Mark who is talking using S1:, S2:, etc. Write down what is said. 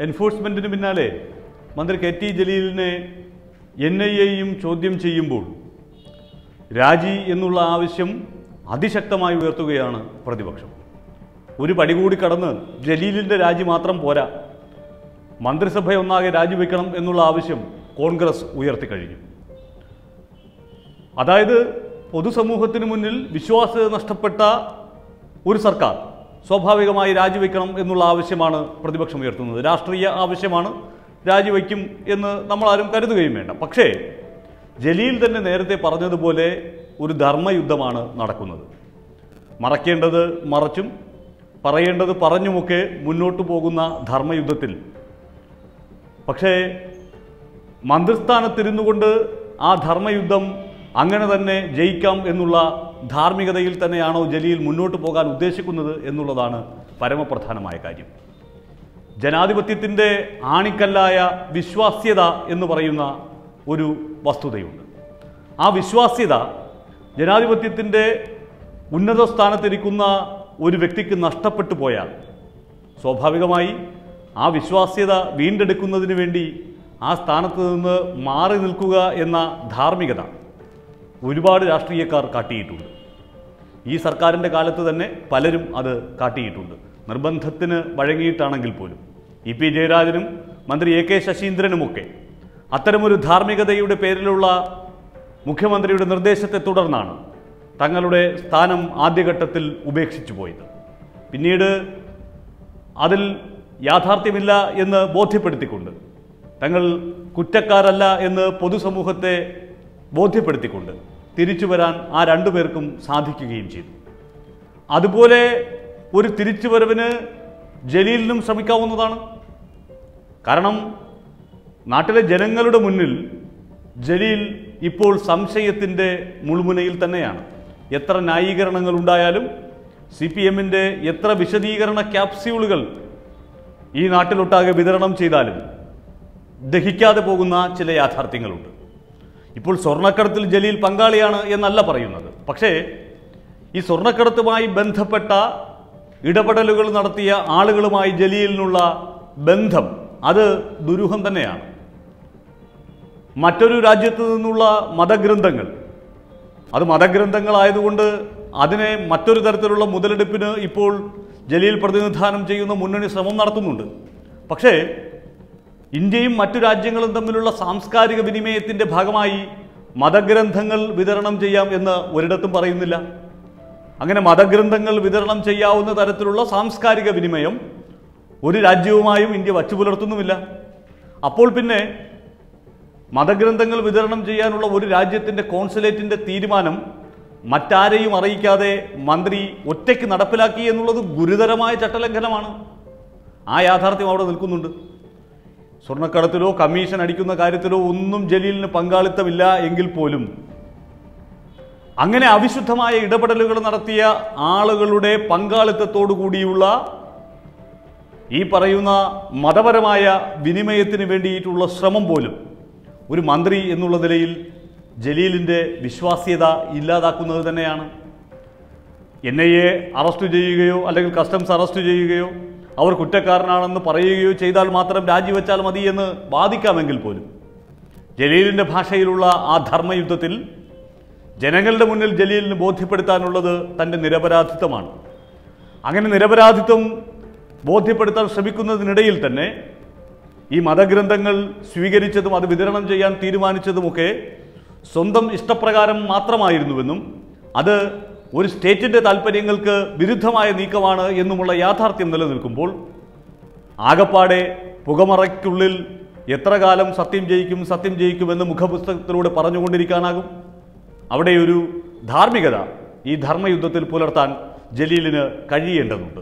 S1: എൻഫോഴ്സ്മെന്റിന് പിന്നാലെ മന്ത്രി K T ജലീലിനെ എൻ ഐ എയും ചോദ്യം ചെയ്യുമ്പോൾ രാജി എന്നുള്ള ആവശ്യം അതിശക്തമായി ഉയർത്തുകയാണ് പ്രതിപക്ഷം. ഒരു പടി കൂടി കടന്ന് ജലീലിന്റെ രാജി മാത്രം പോരാ. മന്ത്രിസഭയൊന്നാകെ രാജിവെക്കണം എന്നുള്ള ആവശ്യം കോൺഗ്രസ് ഉയർത്തിക്കഴിഞ്ഞു. അതായത് പൊതുസമൂഹത്തിന് മുന്നിൽ വിശ്വാസ്യത നഷ്ടപ്പെട്ട ഒരു സർക്കാർ സ്വാഭാവികമായി രാജിവെക്കണം എന്നുള്ള ആവശ്യമാണ് പ്രതിപക്ഷം ഉയർത്തുന്നത്. രാഷ്ട്രീയ ആവശ്യമാണ് രാജിവെക്കും എന്ന് നമ്മളാരും കരുതുകയും വേണ്ട. പക്ഷേ ജലീൽ തന്നെ നേരത്തെ പറഞ്ഞതുപോലെ ഒരു ധർമ്മയുദ്ധമാണ് നടക്കുന്നത്. മറക്കേണ്ടത് മറച്ചും പറയേണ്ടത് പറഞ്ഞുമൊക്കെ മുന്നോട്ട് പോകുന്ന ധർമ്മയുദ്ധത്തിൽ. പക്ഷേ മന്ത്രിസ്ഥാനത്തിരുന്നു കൊണ്ട് ആ ധർമ്മയുദ്ധം അങ്ങനെ തന്നെ ജയിക്കാം എന്നുള്ള ധാർമ്മികതയിൽ തന്നെയാണോ ജലീൽ മുന്നോട്ട് പോകാൻ ഉദ്ദേശിക്കുന്നത് എന്നുള്ളതാണ് പരമപ്രധാനമായ കാര്യം. ജനാധിപത്യത്തിന്റെ ആണിക്കല്ലായ വിശ്വാസ്യത എന്ന് പറയുന്ന ഒരു വസ്തുതയുണ്ട്. ആ വിശ്വാസ്യത ജനാധിപത്യത്തിന്റെ ഉന്നത സ്ഥാനത്തിരിക്കുന്ന ഒരു വ്യക്തിക്ക് നഷ്ടപ്പെട്ടു പോയാൽ സ്വാഭാവികമായി ആ വിശ്വാസ്യത വീണ്ടെടുക്കുന്നതിന് വേണ്ടി ആ സ്ഥാനത്ത് നിന്ന് മാറി നിൽക്കുക എന്ന ധാർമ്മികത ഒരുപാട് രാഷ്ട്രീയക്കാർ കാട്ടിയിട്ടുണ്ട്. ഈ സർക്കാരിന്റെ കാലത്ത് തന്നെ പലരും അത് കാട്ടിയിട്ടുണ്ട്. നിർബന്ധത്തിന് വഴങ്ങിയിട്ടാണെങ്കിൽ പോലും. ഇ പി ജയരാജനും മന്ത്രി എ കെ ശശീന്ദ്രനുമൊക്കെ അത്തരമൊരു ധാർമ്മികതയുടെ പേരിലുള്ള മുഖ്യമന്ത്രിയുടെ നിർദ്ദേശത്തെ തുടർന്നാണ് തങ്ങളുടെ സ്ഥാനം ആദ്യഘട്ടത്തിൽ ഉപേക്ഷിച്ചു പോയത്. പിന്നീട് അതിൽ യാഥാർത്ഥ്യമില്ല എന്ന് ബോധ്യപ്പെടുത്തിക്കൊണ്ട് തങ്ങൾ കുറ്റക്കാരല്ല എന്ന് പൊതുസമൂഹത്തെ ബോധ്യപ്പെടുത്തിക്കൊണ്ട് തിരിച്ചു വരാൻ ആ രണ്ടു പേർക്കും സാധിക്കുകയും ചെയ്തു. അതുപോലെ ഒരു തിരിച്ചുവരവിന് ജലീലിനും ശ്രമിക്കാവുന്നതാണ്. കാരണം നാട്ടിലെ ജനങ്ങളുടെ മുന്നിൽ ജലീൽ ഇപ്പോൾ സംശയത്തിന്റെ മുൾമുനയിൽ തന്നെയാണ്. എത്ര ന്യായീകരണങ്ങൾ ഉണ്ടായാലും സി പി എമ്മിന്റെ എത്ര വിശദീകരണ ക്യാപ്സ്യൂളുകൾ ഈ നാട്ടിലൊട്ടാകെ വിതരണം ചെയ്താലും ദഹിക്കാതെ പോകുന്ന ചില യാഥാർത്ഥ്യങ്ങളുണ്ട്. ഇപ്പോൾ സ്വർണക്കടത്തിൽ ജലീൽ പങ്കാളിയാണ് എന്നല്ല പറയുന്നത്. പക്ഷേ ഈ സ്വർണക്കടത്തുമായി ബന്ധപ്പെട്ട ഇടപെടലുകൾ നടത്തിയ ആളുകളുമായി ജലീലിനുള്ള ബന്ധം അത് ദുരൂഹം തന്നെയാണ്. മറ്റൊരു രാജ്യത്തു നിന്നുള്ള മതഗ്രന്ഥങ്ങൾ അത് മതഗ്രന്ഥങ്ങളായതുകൊണ്ട് അതിനെ മറ്റൊരു തരത്തിലുള്ള മുതലെടുപ്പിന് ഇപ്പോൾ ജലീൽ പ്രതിനിധാനം ചെയ്യുന്ന മുന്നണി ശ്രമം നടത്തുന്നുണ്ട്. പക്ഷേ ഇന്ത്യയും മറ്റു രാജ്യങ്ങളും തമ്മിലുള്ള സാംസ്കാരിക വിനിമയത്തിന്റെ ഭാഗമായി മതഗ്രന്ഥങ്ങൾ വിതരണം ചെയ്യാം എന്ന് ഒരിടത്തും പറയുന്നില്ല. അങ്ങനെ മതഗ്രന്ഥങ്ങൾ വിതരണം ചെയ്യാവുന്ന തരത്തിലുള്ള സാംസ്കാരിക വിനിമയം ഒരു രാജ്യവുമായും ഇന്ത്യ വച്ചു പുലർത്തുന്നുമില്ല അപ്പോൾ പിന്നെ മതഗ്രന്ഥങ്ങൾ വിതരണം ചെയ്യാനുള്ള ഒരു രാജ്യത്തിന്റെ കോൺസുലേറ്റിന്റെ തീരുമാനം മറ്റാരെയും അറിയിക്കാതെ മന്ത്രി ഒറ്റയ്ക്ക് നടപ്പിലാക്കി എന്നുള്ളത് ഗുരുതരമായ ചട്ടലംഘനമാണ്. ആ യാഥാർത്ഥ്യം അവിടെ നിൽക്കുന്നുണ്ട്. സ്വർണക്കടത്തിലോ കമ്മീഷൻ അടിക്കുന്ന കാര്യത്തിലോ ഒന്നും ജലീലിന് പങ്കാളിത്തമില്ല എങ്കിൽ പോലും. അങ്ങനെ അവിശുദ്ധമായ ഇടപെടലുകൾ നടത്തിയ ആളുകളുടെ പങ്കാളിത്തത്തോടു കൂടിയുള്ള ഈ പറയുന്ന മതപരമായ വിനിമയത്തിന് വേണ്ടിയിട്ടുള്ള ശ്രമം പോലും ഒരു മന്ത്രി എന്നുള്ള നിലയിൽ ജലീലിന്റെ വിശ്വാസ്യത ഇല്ലാതാക്കുന്നത് തന്നെയാണ്. എൻ ഐ എ അറസ്റ്റ് ചെയ്യുകയോ അല്ലെങ്കിൽ കസ്റ്റംസ് അറസ്റ്റ് ചെയ്യുകയോ അവർ കുറ്റക്കാരനാണെന്ന് പറയുകയോ ചെയ്താൽ മാത്രം രാജിവെച്ചാൽ മതി എന്ന് വാദിക്കാമെങ്കിൽ പോലും. ജലീലിന്റെ ഭാഷയിലുള്ള ആ ധർമ്മയുദ്ധത്തിൽ ജനങ്ങളുടെ മുന്നിൽ ജലീലിന് ബോധ്യപ്പെടുത്താനുള്ളത് തന്റെ നിരപരാധിത്വമാണ്. അങ്ങനെ നിരപരാധിത്വം ബോധ്യപ്പെടുത്താൻ ശ്രമിക്കുന്നതിനിടയിൽ തന്നെ ഈ മതഗ്രന്ഥങ്ങൾ സ്വീകരിച്ചതും അത് വിതരണം ചെയ്യാൻ തീരുമാനിച്ചതുമൊക്കെ സ്വന്തം ഇഷ്ടപ്രകാരം മാത്രമായിരുന്നുവെന്നും അത് ഒരു സ്റ്റേറ്റിന്റെ താല്പര്യങ്ങൾക്ക് വിരുദ്ധമായ നീക്കമാണ് എന്നുമുള്ള യാഥാർത്ഥ്യം നിലനിൽക്കുമ്പോൾ ആകപ്പാടെ പുകമറയ്ക്കുള്ളിൽ എത്ര കാലം സത്യം ജയിക്കും സത്യം ജയിക്കുമെന്ന് മുഖപുസ്തകത്തിലൂടെ പറഞ്ഞുകൊണ്ടിരിക്കാനാകും? അവിടെ ഒരു ധാർമ്മികത ഈ ധർമ്മയുദ്ധത്തിൽ പുലർത്താൻ ജലീലിന് കഴിയേണ്ടതുണ്ട്.